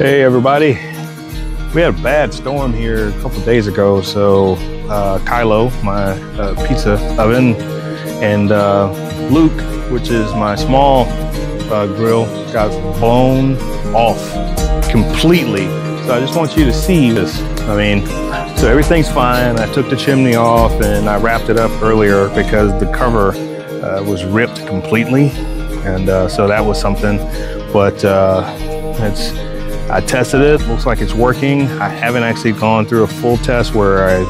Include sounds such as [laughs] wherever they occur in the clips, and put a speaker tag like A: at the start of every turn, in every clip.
A: Hey everybody. We had a bad storm here a couple days ago, so uh, Kylo, my uh, pizza oven, and uh, Luke, which is my small uh, grill, got blown off completely. So I just want you to see this. I mean, so everything's fine. I took the chimney off and I wrapped it up earlier because the cover uh, was ripped completely. And uh, so that was something, but it's, I tested it, looks like it's working. I haven't actually gone through a full test where I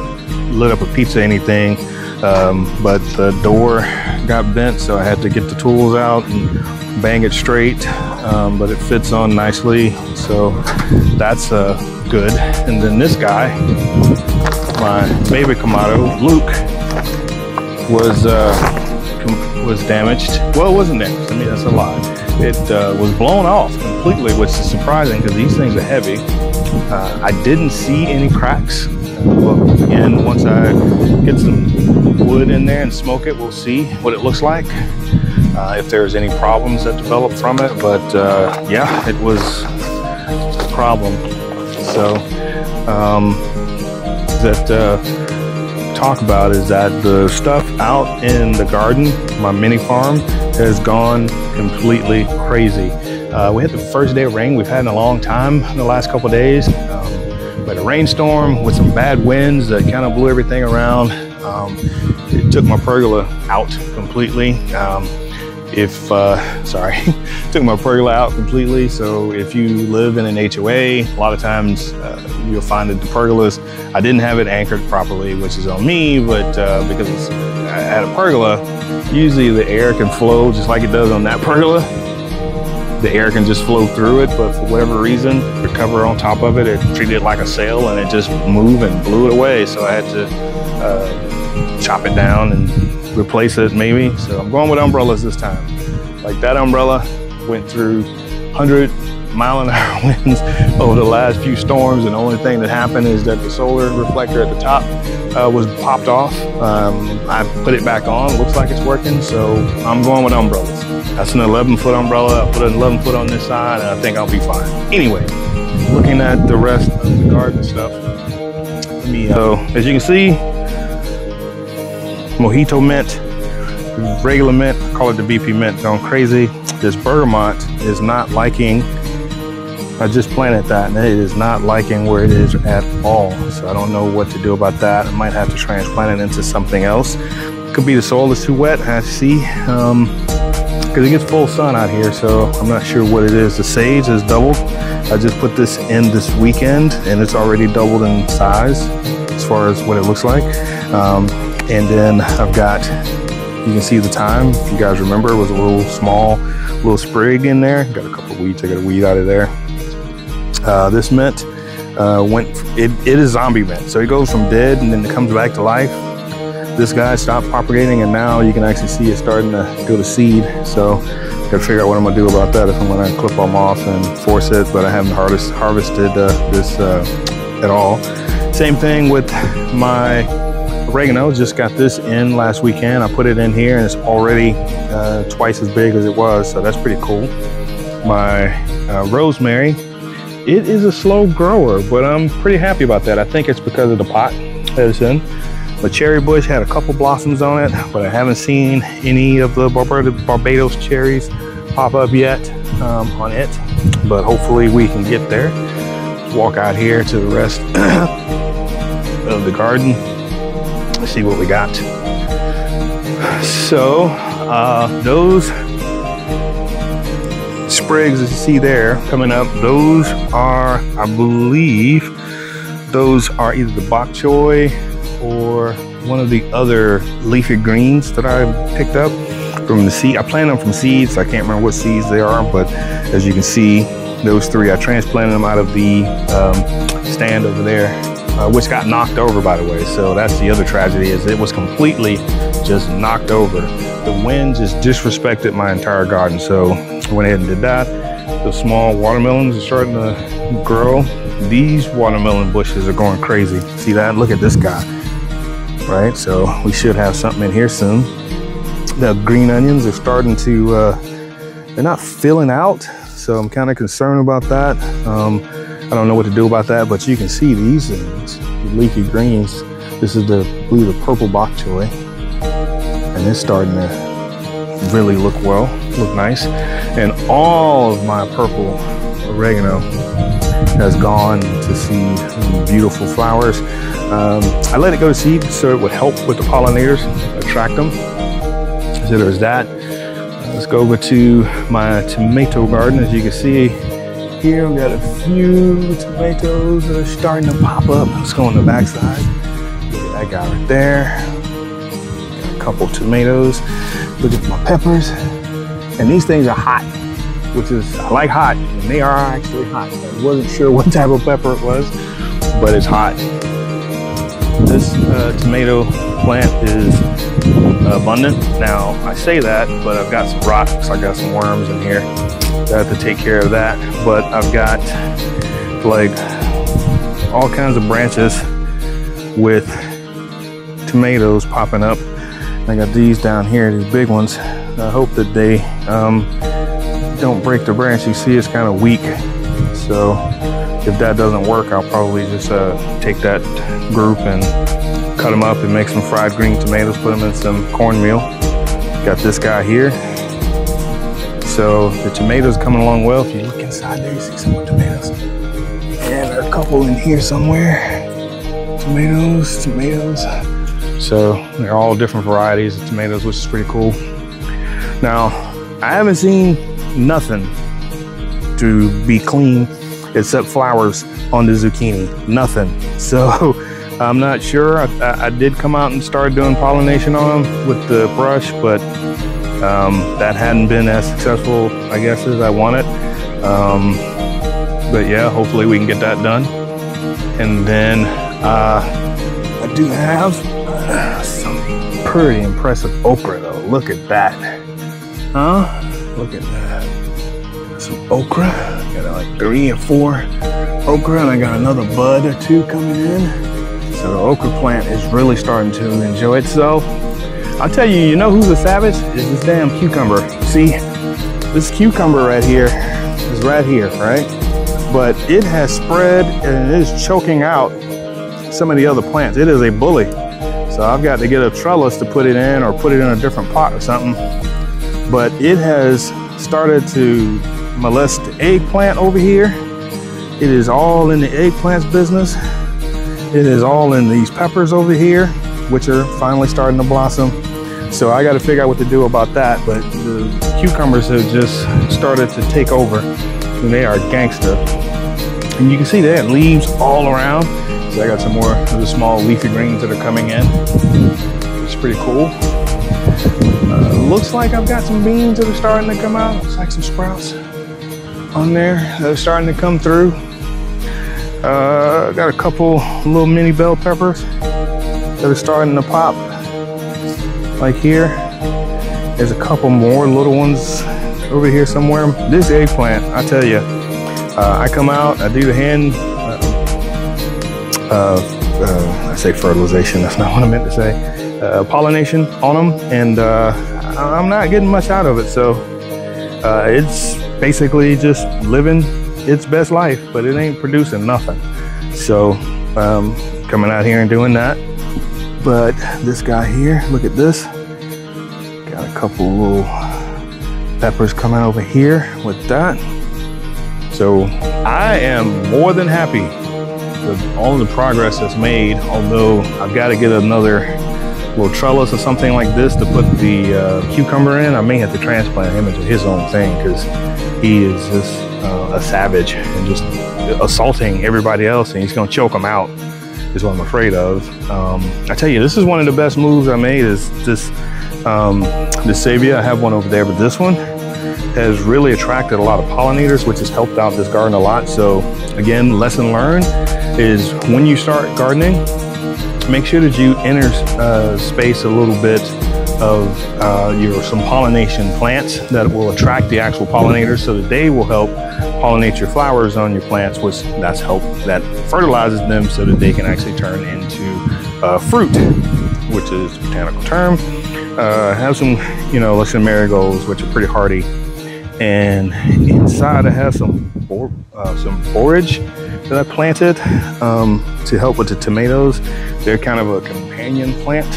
A: lit up a pizza or anything, um, but the door got bent, so I had to get the tools out and bang it straight, um, but it fits on nicely, so that's uh, good. And then this guy, my baby Kamado, Luke, was uh, was damaged. Well, it wasn't damaged. I mean, that's a lie it uh, was blown off completely, which is surprising because these things are heavy. Uh, I didn't see any cracks. Well, again, once I get some wood in there and smoke it, we'll see what it looks like. Uh, if there's any problems that develop from it, but uh, yeah, it was a problem. So um, that uh, talk about is that the stuff out in the garden, my mini farm, has gone completely crazy. Uh, we had the first day of rain we've had in a long time in the last couple days. Um, but a rainstorm with some bad winds that kind of blew everything around. Um, it took my pergola out completely. Um, if, uh, sorry, [laughs] took my pergola out completely. So if you live in an HOA, a lot of times uh, you'll find that the pergolas, I didn't have it anchored properly, which is on me, but uh, because I had a pergola, usually the air can flow just like it does on that pergola. The air can just flow through it, but for whatever reason, the cover on top of it, it treated it like a sail and it just moved and blew it away. So I had to uh, chop it down and replace it maybe. So I'm going with umbrellas this time. Like that umbrella went through 100 mile an hour [laughs] winds over the last few storms and the only thing that happened is that the solar reflector at the top uh, was popped off. Um, I put it back on, looks like it's working, so I'm going with umbrellas. That's an 11 foot umbrella, I put an 11 foot on this side and I think I'll be fine. Anyway, looking at the rest of the garden stuff, uh, so as you can see, mojito mint, regular mint, call it the BP mint, going crazy. This bergamot is not liking, I just planted that and it is not liking where it is at all. So I don't know what to do about that. I might have to transplant it into something else. Could be the soil is too wet, I see. Um, because it gets full sun out here, so I'm not sure what it is. The sage has doubled. I just put this in this weekend and it's already doubled in size as far as what it looks like. Um, and then I've got, you can see the thyme. If you guys remember, it was a little small, little sprig in there. Got a couple weeds, I got a weed out of there. Uh, this mint uh, went, it, it is zombie mint. So it goes from dead and then it comes back to life. This guy stopped propagating and now you can actually see it starting to go to seed. So gotta figure out what I'm gonna do about that if I'm gonna clip them off and force it, but I haven't harvest, harvested uh, this uh, at all. Same thing with my oregano, just got this in last weekend. I put it in here and it's already uh, twice as big as it was, so that's pretty cool. My uh, rosemary, it is a slow grower, but I'm pretty happy about that. I think it's because of the pot that it's in. The cherry bush had a couple blossoms on it, but I haven't seen any of the Barbados cherries pop up yet um, on it. But hopefully we can get there. Walk out here to the rest [coughs] of the garden. Let's see what we got. So uh, those sprigs as you see there coming up, those are, I believe, those are either the bok choy or one of the other leafy greens that I picked up from the seed. I planted them from seeds. I can't remember what seeds they are, but as you can see, those three, I transplanted them out of the um, stand over there, uh, which got knocked over, by the way. So that's the other tragedy is it was completely just knocked over. The wind just disrespected my entire garden. So I went ahead and did that. The small watermelons are starting to grow. These watermelon bushes are going crazy. See that? Look at this guy right? So we should have something in here soon. The green onions are starting to, uh, they're not filling out. So I'm kind of concerned about that. Um, don't know what to do about that, but you can see these things, the leafy greens. This is the, I believe, the purple bok choy. And it's starting to really look well, look nice. And all of my purple oregano has gone to see beautiful flowers. Um, I let it go to seed so it would help with the pollinators, attract them. So there's that. Let's go over to my tomato garden. As you can see here, we got a few tomatoes that are starting to pop up. Let's go on the backside. Look at that guy right there. Got a couple tomatoes. Look at my peppers. And these things are hot, which is, I like hot, and they are actually hot. I wasn't sure what type of pepper it was, but it's hot. This uh, tomato plant is abundant. Now, I say that, but I've got some rocks, I got some worms in here. I have to take care of that. But I've got like all kinds of branches with tomatoes popping up. I got these down here, these big ones. I hope that they um, don't break the branch. You see it's kind of weak. So if that doesn't work, I'll probably just uh, take that group and cut them up and make some fried green tomatoes, put them in some cornmeal. Got this guy here. So the tomatoes coming along well. If you look inside there, you see some more tomatoes. And there are a couple in here somewhere. Tomatoes, tomatoes. So they're all different varieties of tomatoes, which is pretty cool. Now, I haven't seen nothing to be clean except flowers on the zucchini. Nothing. So [laughs] I'm not sure. I, I, did come out and start doing pollination on them with the brush, but um, that hadn't been as successful, I guess, as I wanted. Um, but yeah, hopefully we can get that done. And then uh, I do have uh, some pretty impressive okra though. Look at that. Huh? Look at that. Some okra. Got like three or four okra, and I got another bud or two coming in. So the okra plant is really starting to enjoy itself. I'll tell you, you know who's a savage? Is this damn cucumber. See, this cucumber right here is right here, right? But it has spread and it is choking out some of the other plants. It is a bully. So I've got to get a trellis to put it in or put it in a different pot or something. But it has started to molest the eggplant over here. It is all in the eggplants business. It is all in these peppers over here, which are finally starting to blossom. So I got to figure out what to do about that. But the cucumbers have just started to take over and they are gangster. And you can see they have leaves all around. So I got some more of the small leafy greens that are coming in. It's pretty cool. Uh, looks like I've got some beans that are starting to come out. Looks like some sprouts on there that are starting to come through. Uh, got a couple little mini bell peppers that are starting to pop. Like here. There's a couple more little ones over here somewhere. This eggplant, I tell you, uh, I come out, I do the hand, uh, uh, I say fertilization, that's not what I meant to say, uh, pollination on them, and uh, I'm not getting much out of it. So uh, it's basically just living its best life, but it ain't producing nothing. So um, coming out here and doing that. But this guy here, look at this. Got a couple little peppers coming over here with that. So I am more than happy with all the progress that's made, although I've got to get another little trellis or something like this to put the uh, cucumber in. I may have to transplant him into his own thing because he is just uh, a savage and just assaulting everybody else and he's going to choke them out is what I'm afraid of. Um, I tell you, this is one of the best moves I made is this, um, this Salvia. I have one over there, but this one has really attracted a lot of pollinators, which has helped out this garden a lot. So again, lesson learned is when you start gardening, make sure that you enter uh, space a little bit of uh, your some pollination plants that will attract the actual pollinators so that they will help pollinate your flowers on your plants which that's help that fertilizes them so that they can actually turn into uh, fruit which is botanical term uh, have some you know some marigolds which are pretty hardy and inside I have some uh, some borage that I planted um, to help with the tomatoes. They're kind of a companion plant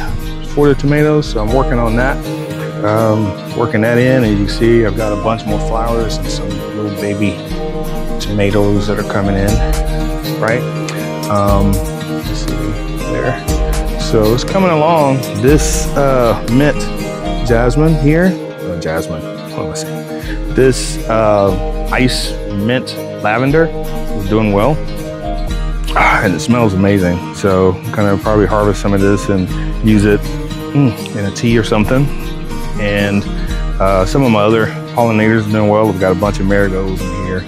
A: for the tomatoes, so I'm working on that. Um, working that in, as you see I've got a bunch more flowers and some little baby tomatoes that are coming in, right? Um, there. So it's coming along. This uh, mint jasmine here, oh, jasmine, what am I saying? This uh, ice mint lavender is doing well. Ah, and it smells amazing. So I'm gonna probably harvest some of this and use it mm, in a tea or something. And uh, some of my other pollinators are doing well. We've got a bunch of marigolds in here,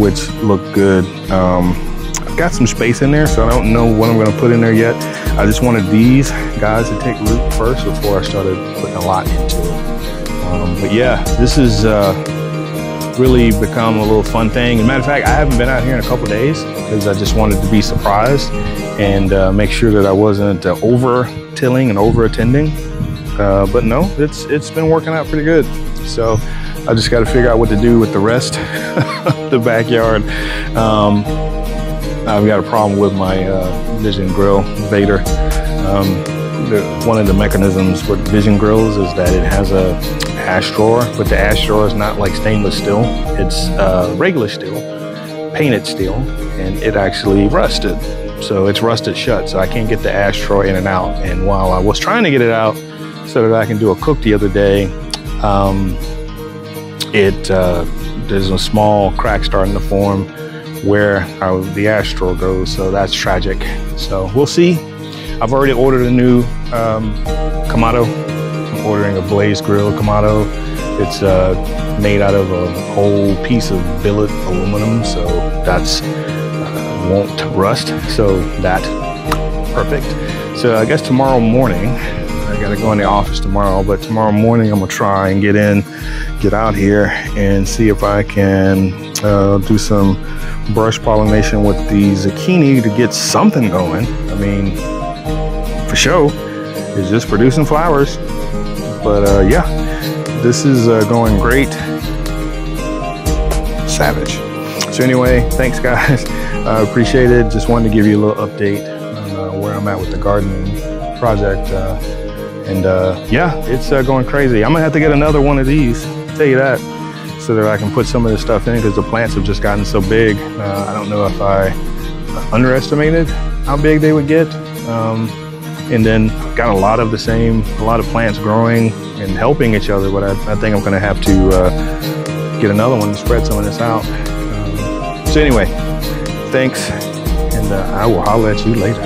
A: which look good. Um, got some space in there, so I don't know what I'm gonna put in there yet. I just wanted these guys to take root first before I started putting a lot into it. Um, but yeah, this is uh, really become a little fun thing. As a matter of fact, I haven't been out here in a couple days because I just wanted to be surprised and uh, make sure that I wasn't uh, over tilling and over attending. Uh, but no, it's it's been working out pretty good. So I just got to figure out what to do with the rest [laughs] of the backyard. Um, I've got a problem with my uh, Vision Grill Vader. Um, the, one of the mechanisms with Vision Grills is that it has a ash drawer, but the ash drawer is not like stainless steel. It's uh, regular steel, painted steel, and it actually rusted. So it's rusted shut, so I can't get the ash drawer in and out. And while I was trying to get it out so that I can do a cook the other day, um, it uh, there's a small crack starting to form where the drawer goes. So that's tragic. So we'll see. I've already ordered a new um, Kamado. I'm ordering a Blaze Grill Kamado. It's uh, made out of a whole piece of billet aluminum, so that's uh, won't rust. So that perfect. So I guess tomorrow morning, I gotta go in the office tomorrow, but tomorrow morning I'm gonna try and get in, get out here and see if I can uh, do some brush pollination with the zucchini to get something going. I mean, for sure, it's just producing flowers. But uh, yeah, this is uh, going great. Savage. So anyway, thanks guys. [laughs] I appreciate it. Just wanted to give you a little update on uh, where I'm at with the gardening project. Uh, and uh, yeah, it's uh, going crazy. I'm gonna have to get another one of these, I'll tell you that so that I can put some of this stuff in because the plants have just gotten so big. Uh, I don't know if I underestimated how big they would get. Um, and then got a lot of the same, a lot of plants growing and helping each other, but I, I think I'm gonna have to uh, get another one to spread some of this out. Um, so anyway, thanks, and uh, I will holler at you later.